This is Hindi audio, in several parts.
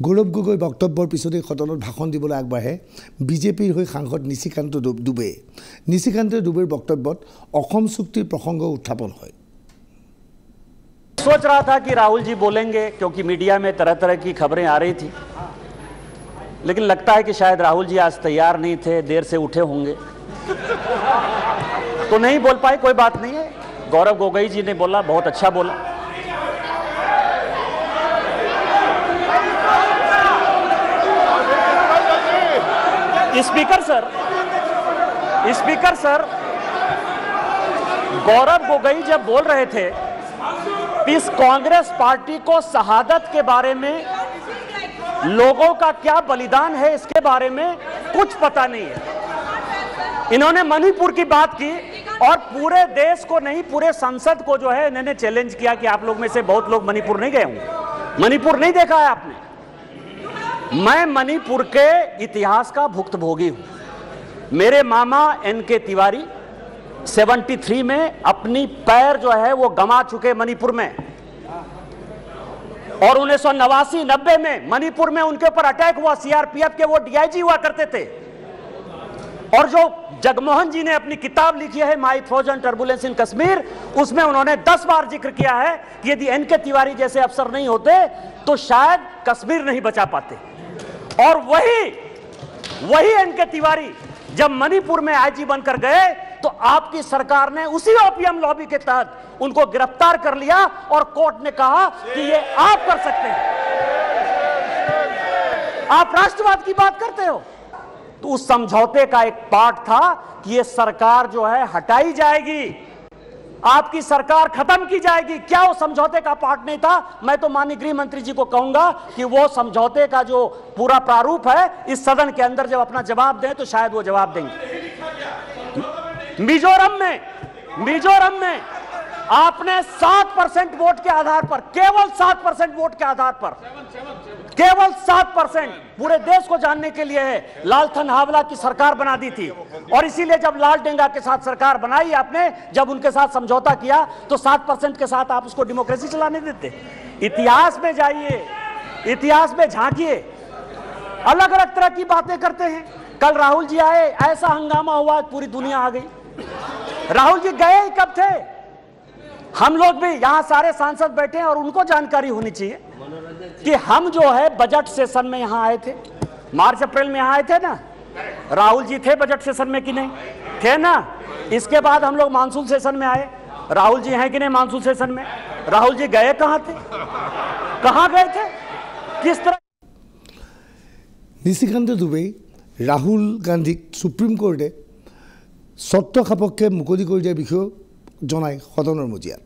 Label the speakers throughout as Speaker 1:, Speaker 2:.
Speaker 1: গৌৰৱ গগৈ বক্তব্যৰ পিছতেই সদনত ভাষণ দিবলৈ আগবাঢ়ে বিজেপিৰ হৈ সাংসদ নিশিকান্ত দু- দুবে নিশিকান্ত দুবেৰ বক্তব্যত অসম চুক্তিৰ প্ৰসংগ উত্থাপন হয়
Speaker 2: सोच रहा था कि राहुल जी बोलेंगे क्योंकि मीडिया में तरह तरह की खबरें आ रही थी लेकिन लगता है कि शायद राहुल जी आज तैयार नहीं थे देर से उठे होंगे तो नहीं बोल पाए कोई बात नहीं है गौरव गोगोई जी ने बोला बहुत अच्छा बोला Speaker sir speaker sir Gaurav Gogoi जब बोल रहे थे, इस कांग्रेस पार्टी को शहादत के बारे में लोगों का क्या बलिदान है, इसके बारे में कुछ पता नहीं है। इन्होंने मणिपुर की बात की और पूरे देश को नहीं, पूरे संसद को जो है, इन्होंने चैलेंज किया कि आप लोग में से बहुत लोग मणिपुर नहीं गए होंगे। मणिपुर नहीं देखा है आपने। मैं मणिपुर के इतिहास का भुक्तभोगी हूँ। मेरे मामा एन के तिवारी 73 में अपनी पैर जो है वो गमा चुके मणिपुर में। और उन्नीस सौ नवासी नब्बे में मणिपुर में उनके ऊपर अटैक हुआ सीआरपीएफ के वो डीआईजी हुआ करते थे। और जो जगमोहन जी ने अपनी किताब लिखी है my frozen turbulence in Kashmir उसमें उन्होंने दस बार ज़िक्र किया है कि यदि एन के तिवारी जैसे अफसर नहीं होते तो शायद कश्मीर नहीं बचा पाते। और वही वही एन के तिवारी जब मणिपुर में आईजी बनकर गए तो आपकी सरकार ने उसी ओपीएम लॉबी के तहत उनको गिरफ़्तार कर लिया और कोर्ट ने कहा कि ये आप कर सकते हैं। आप राष्ट्रवाद की बात करते हो? तो उस समझौते का एक पार्ट था कि ये सरकार जो है हटाई जाएगी। आपकी सरकार खत्म की जाएगी। क्या वो समझौते का पार्ट नहीं था? मैं तो माननीय गृह मंत्री जी को कहूँगा कि वो समझौते का जो पूरा प्रारूप है, इस सदन के अंदर जब अपना जवाब दें तो शायद वो जवाब देंगे। मिजोरम में मिजोरम में आपने सात परसेंट वोट के आधार पर, केवल सात परसेंट वोट के आधार पर, केवल सात परसेंट पूरे देश को जानने के लिए है। लालथन हावला की सरकार बना दी थी। और इसीलिए जब लाल डेंगा के साथ सरकार बनाई आपने, जब उनके साथ समझौता किया तो सात परसेंट के साथ आप उसको डेमोक्रेसी चलाने देते। इतिहास में जाइए, इतिहास में झांकिए। अलग अलग तरह की बातें करते हैं। कल राहुल जी आए, ऐसा हंगामा हुआ, पूरी दुनिया आ गई। राहुल जी गए कब थे? हम लोग भी यहां सारे सांसद बैठे हैं और उनको जानकारी होनी चाहिए कि हम जो है बजट सेशन में यहां आए थे मार्च अप्रैल में यहां आए थे ना राहुल जी थे बजट सेशन में कि नहीं थे ना इसके बाद हम लोग मानसून सेशन में आए राहुल जी हैं कि नहीं मानसून सेशन में राहुल जी गए कहां थे कहां गए थे किस तरह
Speaker 1: নিশিকান্ত দুবেই ৰাহুল গান্ধীক ছুপ্ৰিম কোৰ্টে চৰ্ত সাপেক্ষে মুকলি কৰি দিয়াৰ বিষয়েও জনায় সদনৰ মজিয়াত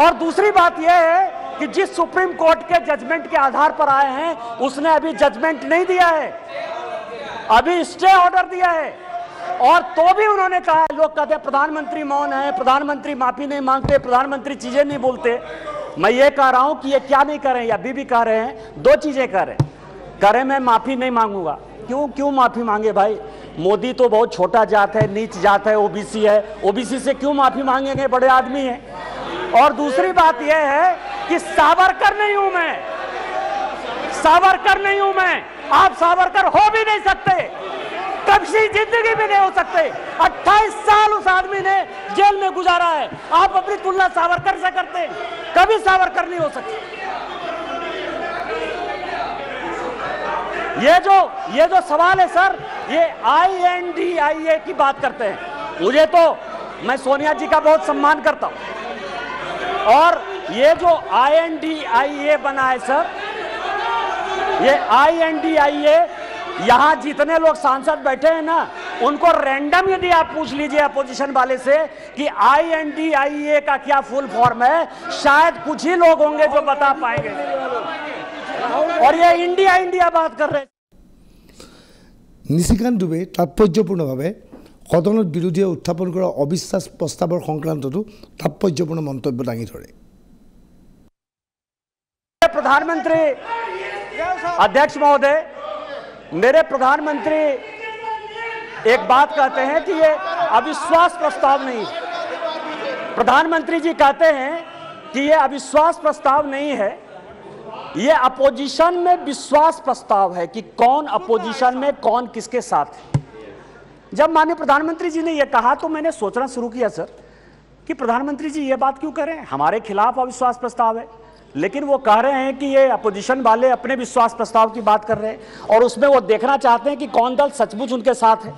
Speaker 2: और दूसरी बात यह है कि जिस सुप्रीम कोर्ट के जजमेंट के आधार पर आए हैं उसने अभी जजमेंट नहीं दिया है अभी स्टे ऑर्डर दिया है और तो भी उन्होंने कहा है लोग कहते हैं प्रधानमंत्री मौन है प्रधानमंत्री माफी नहीं मांगते प्रधानमंत्री चीजें नहीं बोलते मैं ये कह रहा हूं कि ये क्या नहीं कर रहे हैं या अभी भी कह रहे हैं दो चीजें कर रहे हैं कह रहे मैं माफी नहीं मांगूंगा क्यों क्यों माफी मांगे भाई मोदी तो बहुत छोटा जात है, नीच जात है ओबीसी है। ओबीसी से क्यों माफ़ी मांगेंगे? बड़े आदमी हैं। और दूसरी बात यह है कि सावरकर नहीं हूँ मैं। सावरकर नहीं हूँ मैं। आप सावरकर हो भी नहीं सकते। कभी ज़िंदगी में नहीं हो सकते। 28 साल उस आदमी ने जेल में गुजारा है। आप अपनी तुलना सावरकर से करते कभी सावरकर नहीं हो सकते। ये जो ये जो सवाल है, सर ये ए की बात करते हैं। मुझे तो मैं सोनिया जी का बहुत सम्मान करता हूँ। और ये जो आई एन डी आई ए बना है, सर, ये आई एन डी आई ए यहाँ जितने लोग सांसद बैठे हैं ना, उनको रैंडम यदि आप पूछ लीजिए अपोजिशन वाले से कि आई एन डी आई ए का क्या फुल फॉर्म है, शायद कुछ ही लोग होंगे जो बता पाएँगे। और ये इंडिया इंडिया बात कर रहे हैं।
Speaker 1: নিশিকান্ত দুবে তাৎপৰ্যপূৰ্ণভাৱে সদনত বিৰোধীয়ে উত্থাপন কৰা অবিশ্বাস প্ৰস্তাৱৰ সংক্ৰান্ততো তাৎপৰ্যপূৰ্ণ মন্তব্য দাঙি ধৰে
Speaker 2: प्रधानमंत्री अध्यक्ष महोदय मेरे प्रधानमंत्री एक बात कहते हैं कि ये अविश्वास प्रस्ताव नहीं है प्रधानमंत्री जी कहते हैं कि ये अविश्वास प्रस्ताव नहीं है ये अपोजिशन में विश्वास प्रस्ताव है कि कौन अपोजिशन में कौन किसके साथ है। जब माननीय प्रधानमंत्री जी ने यह कहा तो मैंने सोचना शुरू किया सर कि प्रधानमंत्री जी ये बात क्यों करें हमारे खिलाफ अविश्वास प्रस्ताव है। लेकिन वो कह रहे हैं कि ये अपोजिशन वाले अपने विश्वास प्रस्ताव की बात कर रहे हैं और उसमें वो देखना चाहते हैं कि कौन दल सचमुच उनके साथ है।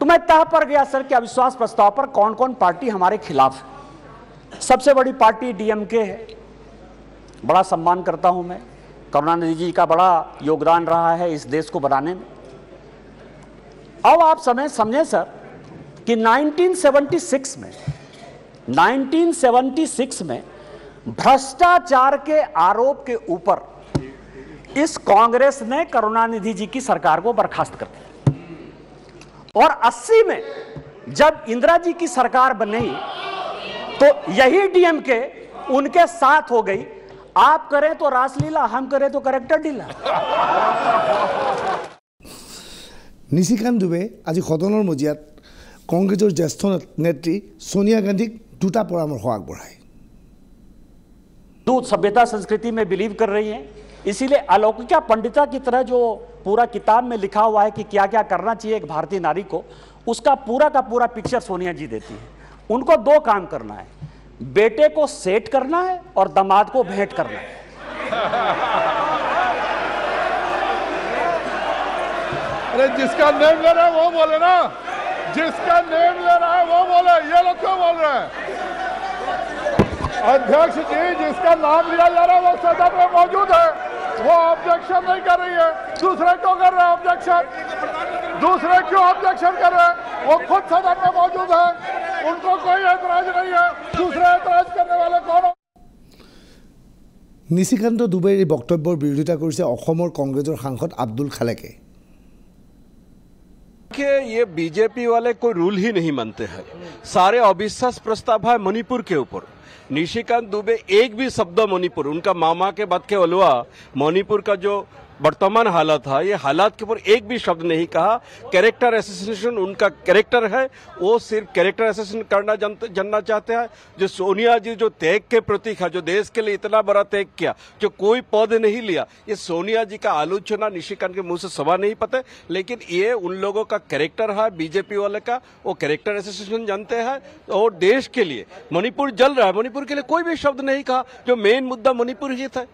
Speaker 2: तो मैं तह पर गया सर कि अविश्वास प्रस्ताव पर कौन कौन पार्टी हमारे खिलाफ है। सबसे बड़ी पार्टी डीएमके है। बड़ा सम्मान करता हूँ मैं। करुणानिधि जी का बड़ा योगदान रहा है इस देश को बनाने में। अब आप समय समझें, सर, कि 1976 में 1976 में भ्रष्टाचार के आरोप के ऊपर इस कांग्रेस ने करुणानिधि जी की सरकार को बर्खास्त कर दिया। और 80 में जब इंदिरा जी की सरकार बनी तो यही डीएमके उनके साथ हो गई। आप करें तो रासलीला हम करें तो करेक्टर डीला
Speaker 1: নিশিকান্ত দুবে আজি সদনৰ মজিয়াত কংগ্ৰেছৰ জ্যেষ্ঠ নেত্ৰী ছোনিয়া গান্ধীক দুটা পৰামৰ্শ আগবঢ়ায়
Speaker 2: दूध सभ्यता संस्कृति में बिलीव कर रही हैं इसीलिए अलौकिका पंडिता की तरह जो पूरा किताब में लिखा हुआ है कि क्या क्या करना चाहिए एक भारतीय नारी को उसका पूरा का पूरा पिक्चर सोनिया जी देती है उनको दो काम करना है बेटे को सेट करना है और दामाद को भेंट करना है।
Speaker 3: अरे जिसका नेम ले रहा है वो बोले ना। जिसका नेम ले रहा है वो बोले, ये लोग क्यों बोल रहे हैं? अध्यक्ष जी, जिसका नाम लिया जा रहा है वो सदन में मौजूद है। वो ऑब्जेक्शन नहीं कर रही है। दूसरे क्यों कर रहे हैं ऑब्जेक्शन दूसरे क्यों ऑब्जेक्शन कर रहे हैं? वो खुद सदन में मौजूद है। उनको कोई ऐतराज नहीं है दूसरे ऐतराज करने वाले कौन हो
Speaker 1: নিশিকান্ত দুবেৰ এই বক্তব্যৰ বিৰোধিতা কৰিছে অসমৰ কংগ্ৰেছৰ সাংসদ আব্দুল খালেকে
Speaker 4: देखिए ये बीजेपी वाले कोई रूल ही नहीं मानते हैं सारे अविश्वास प्रस्ताव है मणिपुर के ऊपर निशिकांत दुबे एक भी शब्द मणिपुर उनका मामा के बाद के अलावा मणिपुर का जो वर्तमान हालत है। ये हालात के ऊपर एक भी शब्द नहीं कहा। कैरेक्टर एसोसिएशन उनका कैरेक्टर है। वो सिर्फ़ कैरेक्टर एसोसिएशन करना जानना चाहते हैं। जो सोनिया जी जो त्याग के प्रतीक है, जो देश के लिए इतना बड़ा त्याग किया, जो कोई पद नहीं लिया, ये सोनिया जी का आलोचना निशिकांत के मुँह से सभा नहीं पता। लेकिन ये उन लोगों का कैरेक्टर है बीजेपी वाले का। वो कैरेक्टर एसोसिएशन जानते हैं और देश के लिए। मणिपुर जल रहा है। मणिपुर के लिए कोई भी शब्द नहीं कहा। जो मेन मुद्दा मणिपुर ही था।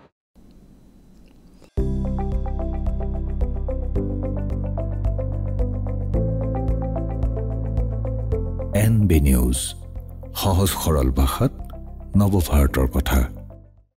Speaker 5: এন বি নিউজ সহজ সৰল ভাষাত নৱভাৰতৰ কথা।